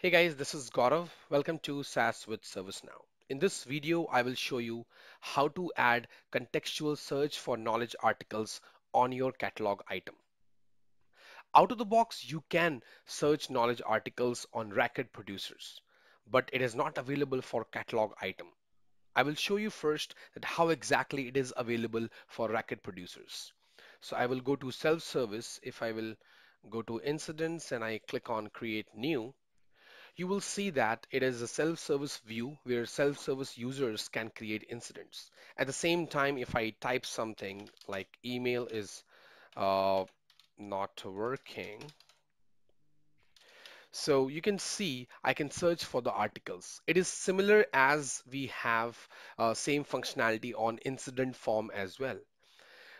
Hey guys, this is Gaurav. Welcome to SaaS with ServiceNow. In this video, I will show you how to add contextual search for knowledge articles on your catalog item. Out of the box, you can search knowledge articles on record producers, but it is not available for catalog item. I will show you first that how exactly it is available for record producers. So I will go to self-service. If I will go to incidents and I click on create new, you will see that it is a self-service view where self-service users can create incidents. At the same time, if I type something like email is uh, not working, so you can see I can search for the articles. It is similar as we have uh, same functionality on incident form as well.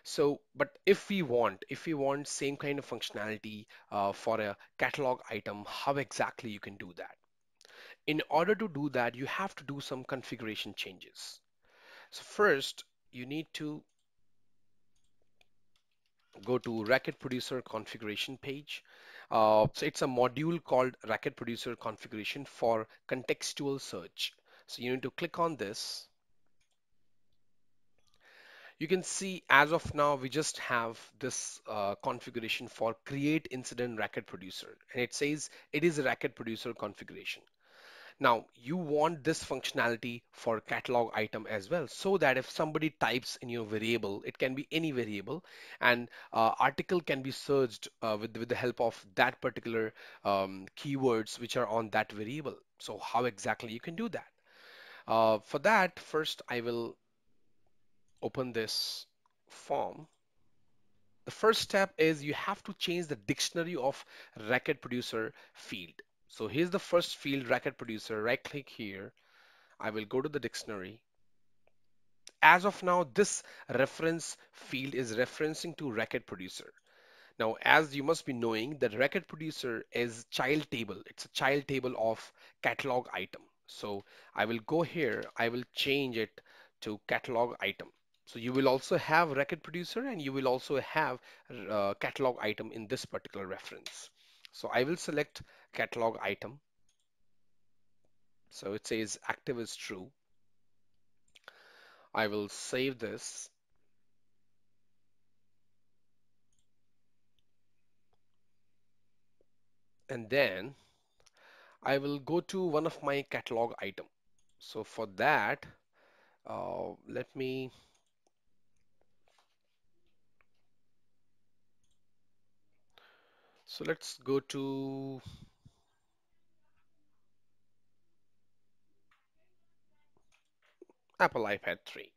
So, but if we want, if we want same kind of functionality uh, for a catalog item, how exactly you can do that? In order to do that, you have to do some configuration changes. So first, you need to go to record Producer configuration page. Uh, so it's a module called record Producer configuration for contextual search. So you need to click on this. You can see as of now, we just have this uh, configuration for create incident record producer. And it says it is a record producer configuration. Now, you want this functionality for catalog item as well, so that if somebody types in your variable, it can be any variable, and uh, article can be searched uh, with, with the help of that particular um, keywords which are on that variable. So how exactly you can do that? Uh, for that, first I will open this form. The first step is you have to change the dictionary of record producer field. So here's the first field record producer. Right click here. I will go to the dictionary. As of now, this reference field is referencing to record producer. Now, as you must be knowing, the record producer is child table. It's a child table of catalog item. So I will go here. I will change it to catalog item. So you will also have record producer and you will also have uh, catalog item in this particular reference. So I will select catalog item. So it says active is true. I will save this. And then I will go to one of my catalog item. So for that, uh, let me So let's go to Apple iPad 3.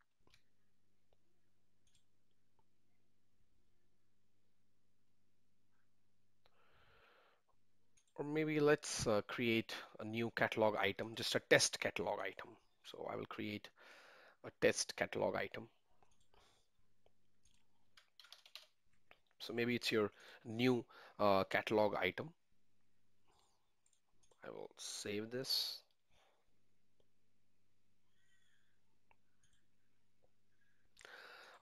Or maybe let's uh, create a new catalog item, just a test catalog item. So I will create a test catalog item. So maybe it's your new uh, catalog item. I will save this.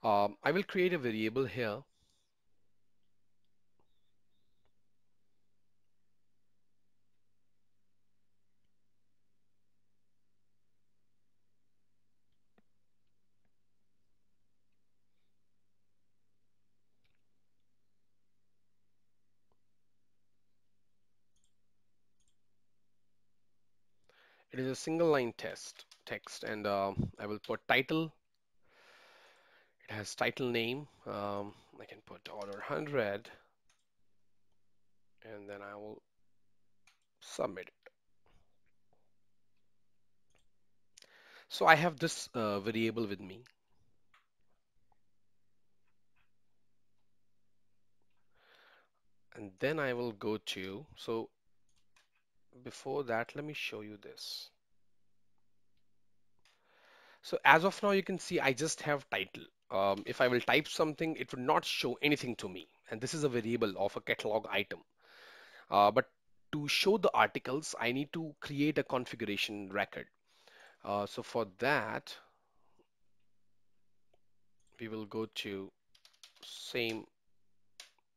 Um, I will create a variable here. It is a single line test text and uh, I will put title. It has title name. Um, I can put order 100 and then I will submit it. So I have this uh, variable with me. And then I will go to, so before that, let me show you this. So as of now, you can see I just have title. Um, if I will type something, it would not show anything to me. And this is a variable of a catalog item. Uh, but to show the articles, I need to create a configuration record. Uh, so for that, we will go to same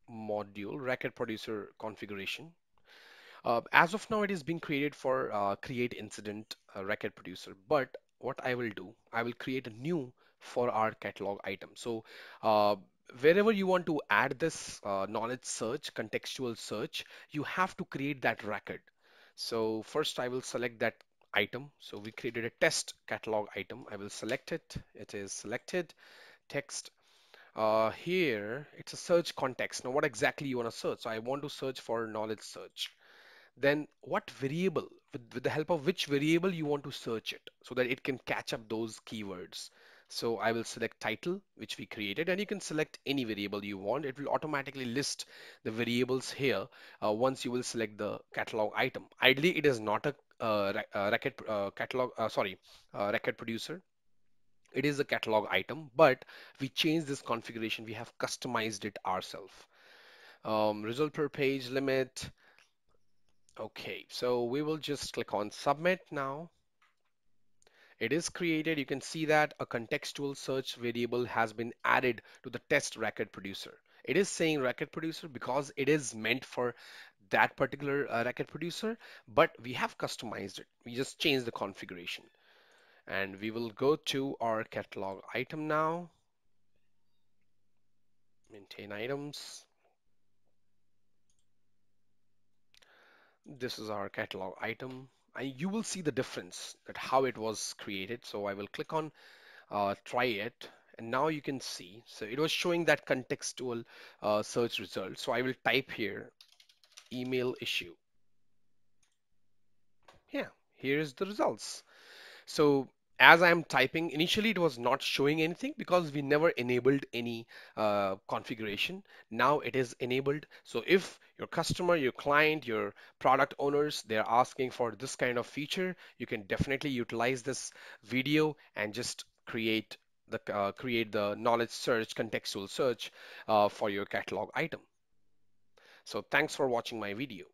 module, record producer configuration. Uh, as of now, it is being created for uh, create incident uh, record producer. But what I will do, I will create a new for our catalog item. So uh, wherever you want to add this uh, knowledge search, contextual search, you have to create that record. So first I will select that item. So we created a test catalog item. I will select it. It is selected text. Uh, here it's a search context. Now what exactly you want to search? So I want to search for knowledge search then what variable, with, with the help of which variable you want to search it so that it can catch up those keywords. So I will select title, which we created, and you can select any variable you want. It will automatically list the variables here uh, once you will select the catalog item. Ideally, it is not a uh, uh, record uh, catalog, uh, sorry, uh, record producer. It is a catalog item, but we changed this configuration. We have customized it ourselves. Um, result per page limit, Okay, so we will just click on submit now. It is created. You can see that a contextual search variable has been added to the test record producer. It is saying record producer because it is meant for that particular uh, record producer, but we have customized it. We just changed the configuration. And we will go to our catalog item now. Maintain items. This is our catalog item. And you will see the difference that how it was created. So I will click on uh, try it. And now you can see, so it was showing that contextual uh, search result. So I will type here email issue. Yeah, here's the results. So as I'm typing, initially it was not showing anything because we never enabled any uh, configuration. Now it is enabled. So if your customer, your client, your product owners, they're asking for this kind of feature, you can definitely utilize this video and just create the uh, create the knowledge search, contextual search uh, for your catalog item. So thanks for watching my video.